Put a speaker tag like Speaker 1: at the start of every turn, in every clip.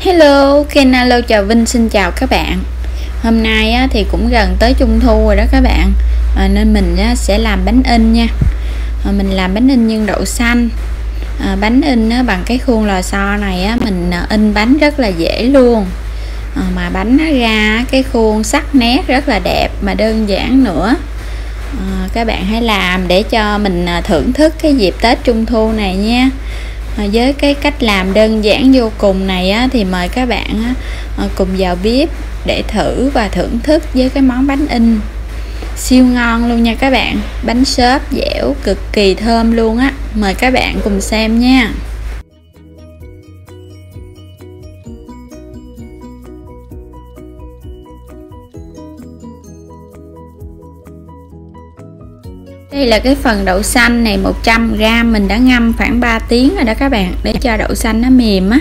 Speaker 1: Hello, kênh Alo chào Vinh xin chào các bạn. Hôm nay á, thì cũng gần tới Trung Thu rồi đó các bạn. À, Nên mình á, sẽ làm bánh in nha. À, Mình làm bánh in nhân đậu xanh. À, Bánh in á, bằng cái khuôn lò xo này á, mình à, in bánh rất là dễ luôn. À, Mà bánh nó ra cái khuôn sắc nét rất là đẹp mà đơn giản nữa. À, Các bạn hãy làm để cho mình à, thưởng thức cái dịp Tết Trung Thu này nha à, với cái cách làm đơn giản vô cùng này á, thì mời các bạn á, ờ, cùng vào bếp để thử và thưởng thức với cái món bánh in. Siêu ngon luôn nha các bạn. Bánh xốp dẻo cực kỳ thơm luôn á. Mời các bạn cùng xem nha. Đây là cái phần đậu xanh này 100g mình đã ngâm khoảng 3 tiếng rồi đó các bạn, để cho đậu xanh nó mềm á.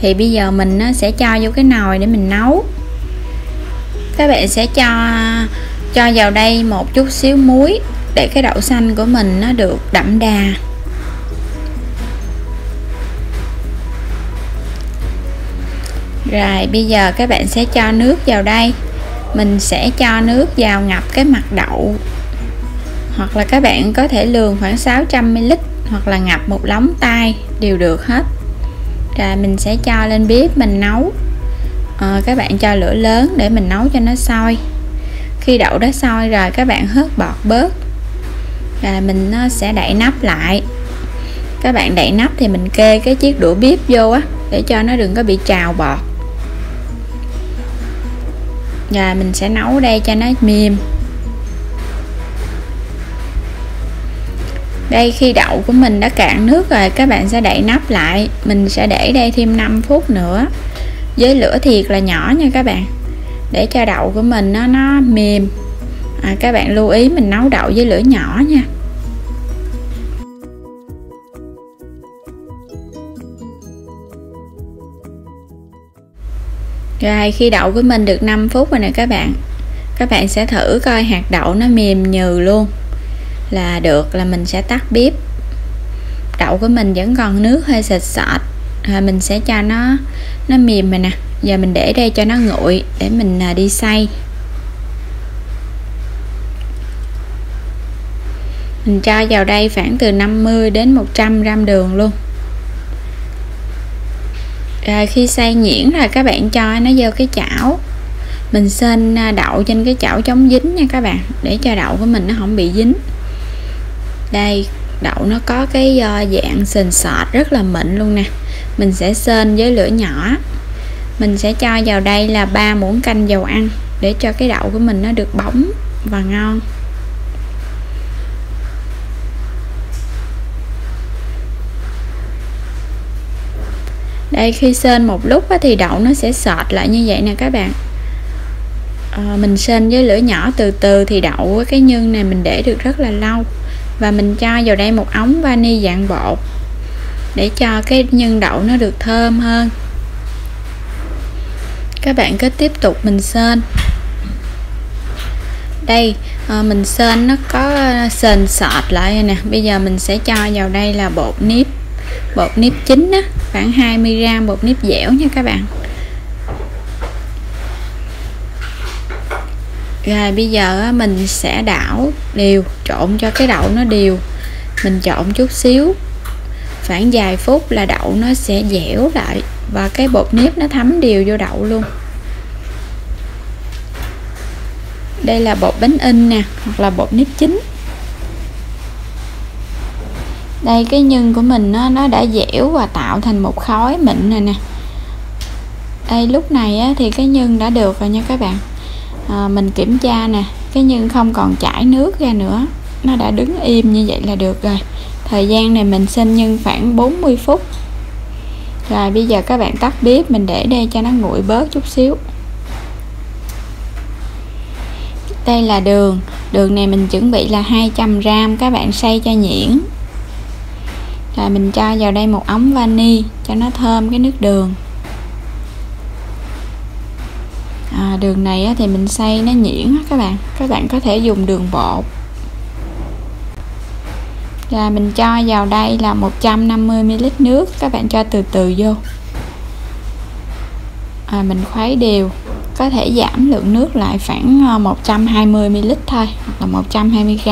Speaker 1: Thì bây giờ mình sẽ cho vô cái nồi để mình nấu. Các bạn sẽ cho cho vào đây một chút xíu muối để cái đậu xanh của mình nó được đậm đà. Rồi, bây giờ các bạn sẽ cho nước vào đây. Mình sẽ cho nước vào ngập cái mặt đậu hoặc là các bạn có thể lường khoảng 600ml hoặc là ngập một lóng tay đều được hết. Rồi mình sẽ cho lên bếp mình nấu. À, các bạn cho lửa lớn để mình nấu cho nó sôi. Khi đậu đã sôi rồi các bạn hớt bọt bớt. Rồi mình nó sẽ đậy nắp lại. Các bạn đậy nắp thì mình kê cái chiếc đũa bếp vô á để cho nó đừng có bị trào bọt. Rồi mình sẽ nấu đây cho nó mềm. Đây khi đậu của mình đã cạn nước rồi các bạn sẽ đậy nắp lại. Mình sẽ để đây thêm 5 phút nữa. Với lửa thiệt là nhỏ nha các bạn. Để cho đậu của mình nó nó mềm. À, các bạn lưu ý mình nấu đậu với lửa nhỏ nha. Rồi khi đậu của mình được 5 phút rồi nè các bạn. Các bạn sẽ thử coi hạt đậu nó mềm nhừ luôn là được là mình sẽ tắt bếp. Đậu của mình vẫn còn nước hơi sệt sệt. À, mình sẽ cho nó nó mềm rồi nè. Giờ mình để đây cho nó nguội để mình à, đi xay. Mình cho vào đây khoảng từ 50 đến 100 gram đường luôn. Rồi khi xay nhuyễn rồi các bạn cho nó vô cái chảo. Mình xên à, đậu trên cái chảo chống dính nha các bạn để cho đậu của mình nó không bị dính đây đậu nó có cái ờ, dạng sền sọt rất là mịn luôn nè. Mình sẽ sên với lửa nhỏ. Mình sẽ cho vào đây là 3 muỗng canh dầu ăn để cho cái đậu của mình nó được bóng và ngon. Đây khi sên một lúc thì đậu nó sẽ sọt lại như vậy nè các bạn. À, mình sên với lửa nhỏ từ từ thì đậu cái nhân này mình để được rất là lâu và mình cho vào đây một ống vani dạng bột để cho cái nhân đậu nó được thơm hơn. Các bạn cứ tiếp tục mình sên đây à, mình sên nó có ờ, sền sệt lại nè. Bây giờ mình sẽ cho vào đây là bột nếp bột nếp chín á khoảng 20g bột nếp dẻo nha các bạn. Rồi bây giờ mình sẽ đảo đều trộn cho cái đậu nó đều. Mình trộn chút xíu. Khoảng vài phút là đậu nó sẽ dẻo lại và cái bột nếp nó thấm đều vô đậu luôn. Đây là bột bánh in nè hoặc là bột nếp chín. Đây cái nhân của mình nó, nó đã dẻo và tạo thành một khói mịn này nè. Đây lúc này á, thì cái nhân đã được rồi nha các bạn. À, mình kiểm tra nè cái nhân không còn chảy nước ra nữa nó đã đứng im như vậy là được rồi. Thời gian này mình xin nhân khoảng 40 phút. Rồi bây giờ các bạn tắt bếp mình để đây cho nó nguội bớt chút xíu. Đây là đường. Đường này mình chuẩn bị là 200 gram các bạn xay cho nhuyễn. Rồi mình cho vào đây một ống vani cho nó thơm cái nước đường. À, đường này thì mình xay nó nhuyễn các bạn. Các bạn có thể dùng đường bột là mình cho vào đây là 150ml nước. Các bạn cho từ từ vô. À, mình khuấy đều. Có thể giảm lượng nước lại khoảng à, 120 ml thôi hoặc là 120 g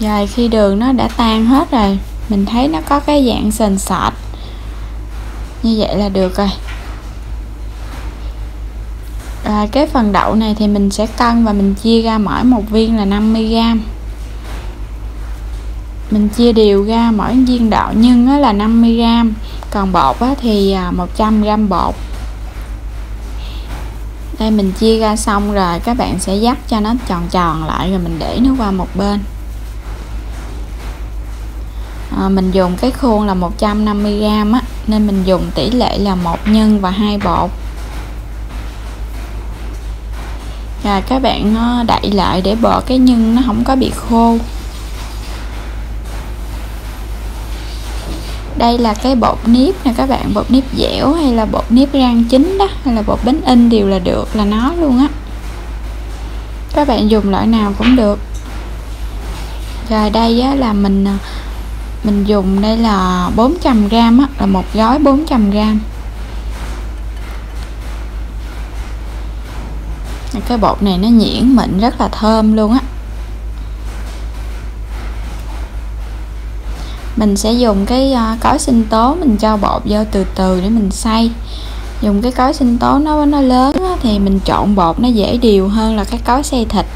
Speaker 1: rồi khi đường nó đã tan hết rồi mình thấy nó có cái dạng sền sệt. Như vậy là được rồi à, cái phần đậu này thì mình sẽ cân và mình chia ra mỗi một viên là 50g mình chia đều ra mỗi viên đậu nhân là 50g còn bột thì à, 100g bột. Đây mình chia ra xong rồi các bạn sẽ dắt cho nó tròn tròn lại rồi mình để nó qua một bên. À, mình dùng cái khuôn là 150g á nên mình dùng tỷ lệ là một nhân và hai bột. Và các bạn nó đậy lại để bỏ cái nhân nó không có bị khô. Đây là cái bột nếp nè các bạn bột nếp dẻo hay là bột nếp rang chín đó hay là bột bánh in đều là được là nó luôn á. Các bạn dùng loại nào cũng được. Rồi đây á, là mình à, mình dùng đây là 400 gram á, là một gói 400 cái bột này nó nhuyễn mịn rất là thơm luôn á. Mình sẽ dùng cái à, cối sinh tố mình cho bột vô từ từ để mình xay. Dùng cái cối sinh tố nó nó lớn á, thì mình trộn bột nó dễ đều hơn là cái cối xay thịt.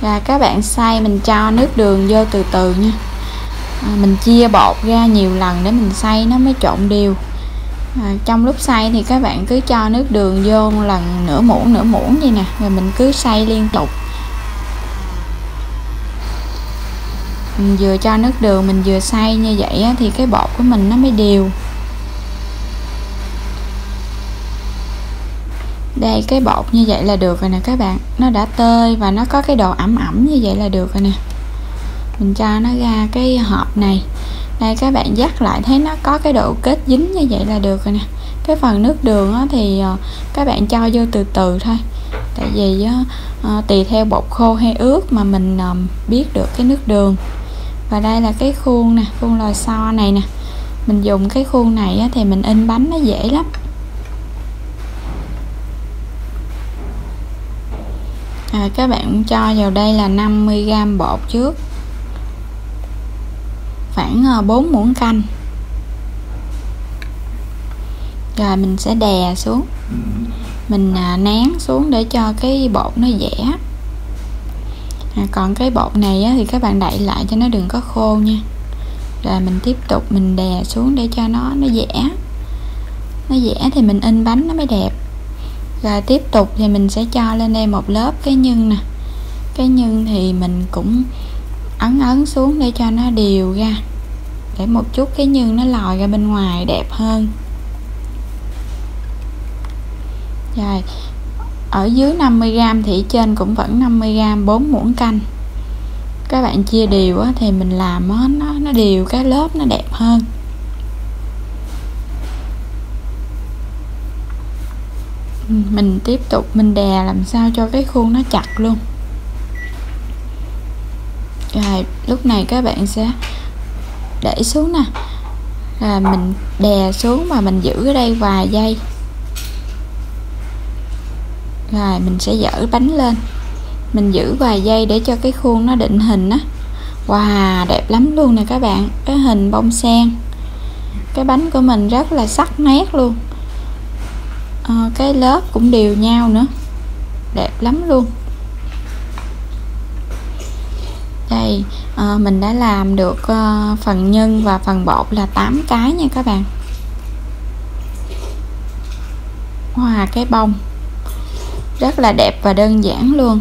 Speaker 1: Và các bạn xay mình cho nước đường vô từ từ nha. À, mình chia bột ra nhiều lần để mình xay nó mới trộn đều à, trong lúc xay thì các bạn cứ cho nước đường vô một lần nửa muỗng nửa muỗng vậy nè rồi mình cứ xay liên tục. Mình vừa cho nước đường mình vừa xay như vậy á, thì cái bột của mình nó mới đều. Đây cái bột như vậy là được rồi nè các bạn. Nó đã tơi và nó có cái độ ẩm ẩm như vậy là được rồi nè. Mình cho nó ra cái hộp này đây các bạn dắt lại thấy nó có cái độ kết dính như vậy là được rồi nè. Cái phần nước đường á, thì ờ, các bạn cho vô từ từ thôi. Tại vì á, ờ, tùy theo bột khô hay ướt mà mình ờ, biết được cái nước đường. Và đây là cái khuôn nè khuôn lò xo này nè. Mình dùng cái khuôn này á, thì mình in bánh nó dễ lắm. À, các bạn cho vào đây là 50g bột trước khoảng ờ, 4 muỗng canh. Rồi mình sẽ đè xuống. Mình à, nén xuống để cho cái bột nó dẻ. À, còn cái bột này á, thì các bạn đậy lại cho nó đừng có khô nha. Rồi mình tiếp tục mình đè xuống để cho nó nó dẻ. Nó dẻ thì mình in bánh nó mới đẹp. Rồi tiếp tục thì mình sẽ cho lên đây một lớp cái nhân nè. Cái nhân thì mình cũng ấn ấn xuống để cho nó đều ra. Để một chút cái nhân nó lòi ra bên ngoài đẹp hơn. Rồi ở dưới 50g thì trên cũng vẫn 50g 4 muỗng canh. Các bạn chia đều á, thì mình làm á, nó nó đều cái lớp nó đẹp hơn. Ừ, mình tiếp tục mình đè làm sao cho cái khuôn nó chặt luôn rồi lúc này các bạn sẽ để xuống nè. Là mình đè xuống và mình giữ ở đây vài giây. Rồi mình sẽ dỡ bánh lên. Mình giữ vài giây để cho cái khuôn nó định hình á. Wow đẹp lắm luôn nè các bạn. Cái hình bông sen. Cái bánh của mình rất là sắc nét luôn. À, cái lớp cũng đều nhau nữa. Đẹp lắm luôn. Đây. À, mình đã làm được uh, phần nhân và phần bột là 8 cái nha các bạn. Wow cái bông. Rất là đẹp và đơn giản luôn.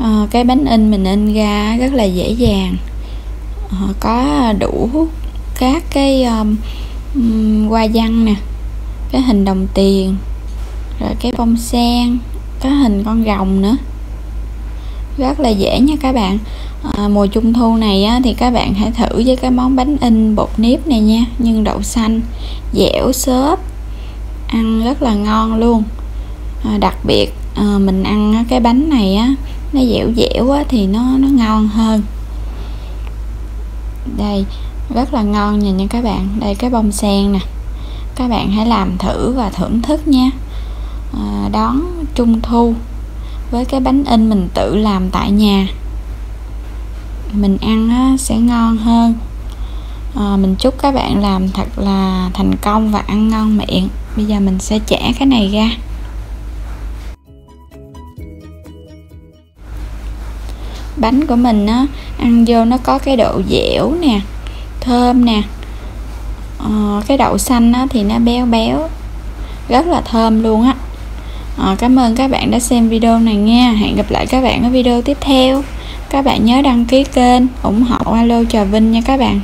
Speaker 1: À, cái bánh in mình in ra rất là dễ dàng. À, có đủ các cái um, hoa văn nè cái hình đồng tiền rồi cái bông sen có hình con rồng nữa. Rất là dễ nha các bạn. À, mùa trung thu này á, thì các bạn hãy thử với cái món bánh in bột nếp này nha nhưng đậu xanh dẻo xốp ăn rất là ngon luôn. À, đặc biệt à, mình ăn cái bánh này á nó dẻo dẻo á, thì nó nó ngon hơn. Đây rất là ngon nhìn nha các bạn. Đây cái bông sen nè. Các bạn hãy làm thử và thưởng thức nha. À, đón trung thu với cái bánh in mình tự làm tại nhà. Mình ăn á, sẽ ngon hơn. À, mình chúc các bạn làm thật là thành công và ăn ngon miệng. Bây giờ mình sẽ chẻ cái này ra. Bánh của mình á ăn vô nó có cái độ dẻo nè thơm nè. Ờ, cái đậu xanh á, thì nó béo béo rất là thơm luôn á. Ờ, cảm ơn các bạn đã xem video này nha. Hẹn gặp lại các bạn ở video tiếp theo. Các bạn nhớ đăng ký kênh ủng hộ alo trà vinh nha các bạn.